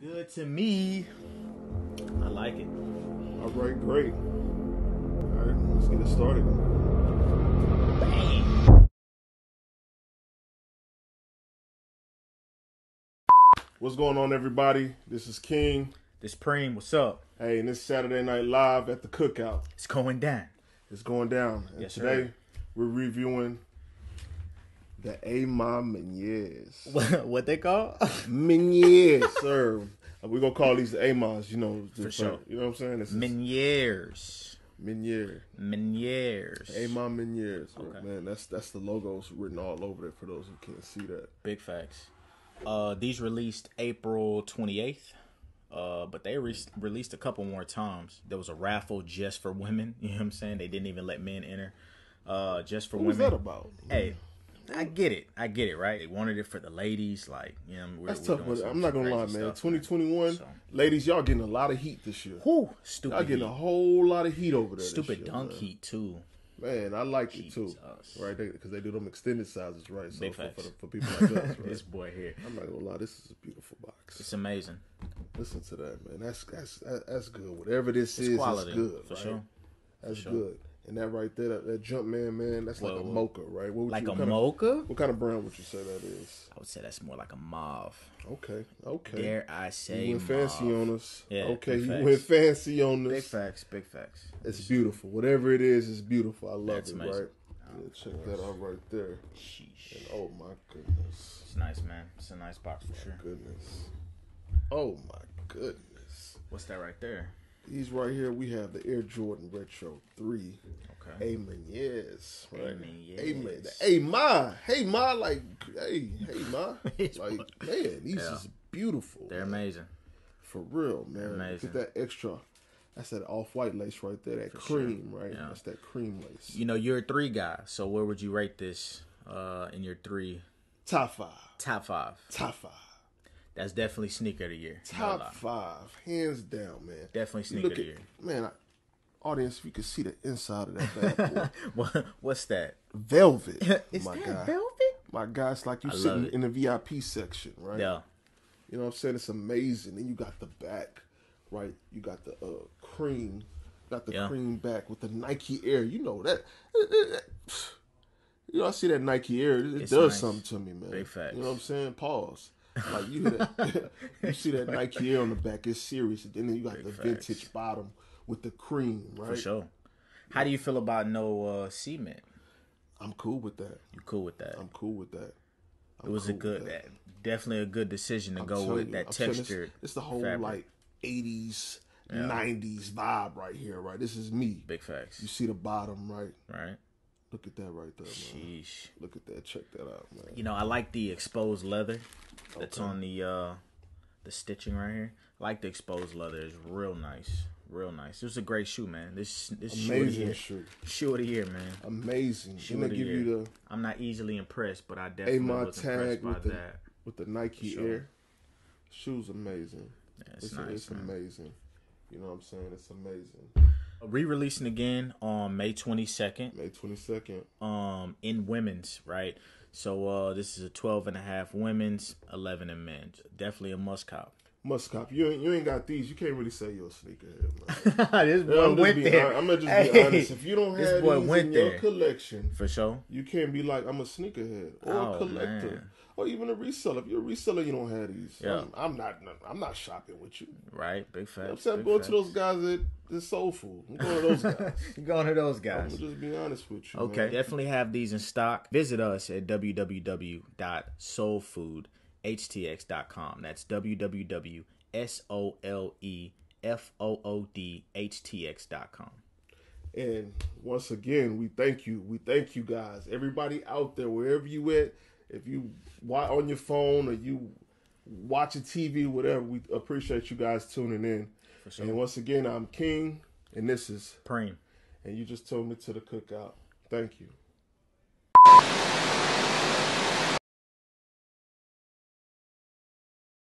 good to me. I like it. All right, great. All right, let's get it started. Bang. What's going on, everybody? This is King. This Preem, what's up? Hey, and this Saturday Night Live at the Cookout. It's going down. It's going down. And Yes, today sir. we're reviewing the A Ma Manieres. What, what they call? Manieres, sir. We're gonna call these the Amas, you know. For sure. You know what I'm saying? This is Manieres. Maniere. Manieres. A Ma Manieres. Okay. Man, that's that's the logos written all over it for those who can't see that. Big facts. Uh, these released April 28th. Uh, but they re- released a couple more times. There was a raffle just for women. You know what I'm saying? They didn't even let men enter. Uh, just for What was that about? Hey, I get it. I get it. Right? They wanted it for the ladies. Like, you know, we're, That's we're tough, doing but I'm not gonna lie, man. stuff, 2021, So- ladies, y'all getting a lot of heat this year. Whew, Y'all stupid. getting a whole lot of heat over there. this Stupid year, dunk man. heat too. Man, I like it too. Right, because they, do them extended sizes, right? So for, for, the, for people like us, right? This boy here. I'm not gonna lie, this is a beautiful box. It's amazing. Listen to that, man. That's that's that's good. Whatever this It's is, quality it's good. for right? sure. That's sure. good. And that right there, that, that jump man, man, that's like Well, a mocha, right? What would Like you, a what kind of- mocha? What kind of brand would you say that is? I would say that's more like a mauve. Okay, okay. Dare I say you went fancy on us. Yeah, okay, you facts. went fancy on us. Big facts, big facts. It's beautiful. Whatever it is, it's beautiful. I love That's it, amazing. right? Yeah, check that out right there. Sheesh. And oh my goodness. It's nice, man. It's a nice box for sure. Goodness. Oh my goodness. What's that right there? These right here, we have the Air Jordan Retro 3. Okay. Amen, yes. Right? Amen, Amen. Hey, Ma. Hey, Ma. Like, hey, hey, Ma. Yes, like, man, these Yeah. is beautiful. They're man. amazing. For real, man. amazing. Look at that extra. That's that off white lace right there. That sure. cream, right? Yeah. That's that cream lace. You know, you're a three guy, so where would you rate this uh, in your three Top five. top five? Top five. That's definitely sneaker of the year. Top five, hands down, man. Definitely sneaker look of the at year. man, I, audience, if you could see the inside of that bad boy, What, what's that? velvet. Is my that guy, velvet? my guy, it's like you sitting it. in the VIP section, right? Yeah. You know what I'm saying? It's amazing. Then you got the back, right? You got the uh, cream, got the Yeah. cream back with the Nike Air. You know that. You know, I see that Nike Air. It It's does nice. something to me, man. Big facts. You know what I'm saying? Pause. Like you, that, you see that Nike Air on the back. It's serious. And then you got the facts. vintage bottom with the cream, right? For sure. How do you feel about no uh, cement? I'm cool with that. You cool with that? I'm cool with that. it was a cool with good, that. definitely a good decision to go with you, that I'm textured. It's, it's the whole fabric. like '80s, '90s vibe right here, right? This is me. Big facts, You see the bottom, right? right? Look at that right there, man. Sheesh. Look at that. Check that out, man. You know, I like the exposed leather that's Okay. on the uh the stitching right here. I like the exposed leather. It's real nice, real nice. It was a great shoe, man. This this shoe of Amazing shoe. shoe of the year, man. Amazing. Shoe of the give year. you the I'm not easily impressed, but I definitely Amon was impressed by the that. with the Nike sure. Air. Shoes amazing. Yeah, it's, It's, nice, it's man. amazing. You know what I'm saying? It's amazing. Re-releasing again on May 22nd. May 22nd. um in women's right so uh this is a 12 and a half women's 11 in men's definitely a must cop Must cop. You ain't, you ain't got these. You can't really say you're a sneakerhead, this I'm just being hon- I'm gonna just be honest. If you don't this have boy these went in your collection, for sure you can't be like I'm a sneakerhead or Oh, a collector man. Or even a reseller. If you're a reseller, you don't have these. Yeah. I'm, I'm not. I'm not shopping with you. right big I'm saying I'm going facts. to those guys that that sole food. I'm going to those guys. you going to those I'm guys just be honest with you. okay man. definitely have these in stock visit us at www.solefoodhtx.com that's E www.solefoodhtx.com And once again, we thank you. We thank you guys. Everybody out there, wherever you at, if you watch on your phone or you watching TV, whatever, we appreciate you guys tuning in. sure. And once again, I'm King, and this is, Preem. and you just told me to the cookout. Thank you.